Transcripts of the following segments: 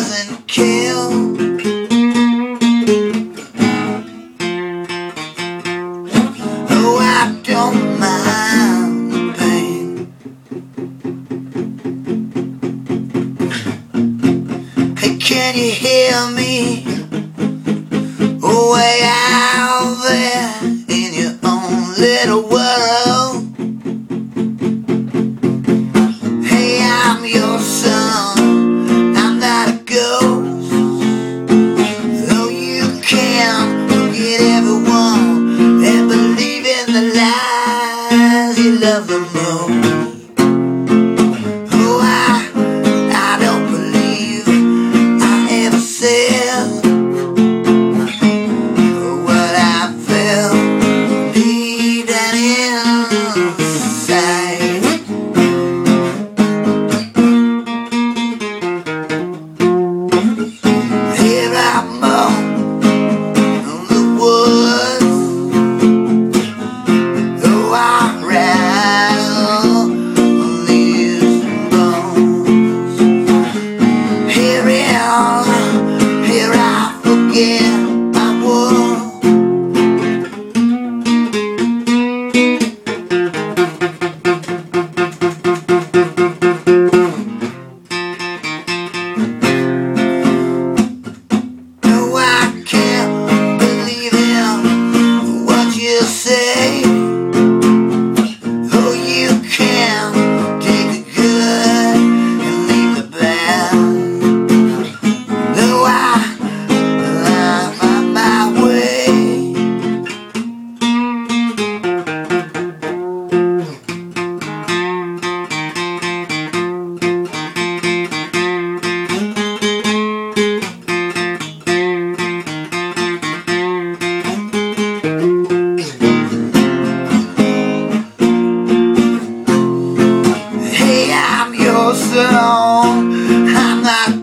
doesn't kill. Oh, I don't mind the pain. Hey, can you hear me? Way out there in your own little world. Deep down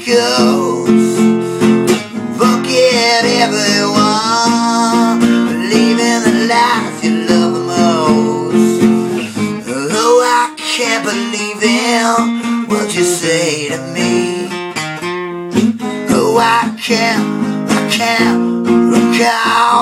Not. Forget everyone. Believe in the life you love the most. Oh, I can't believe in what you say to me. Oh, I can't, I can't recall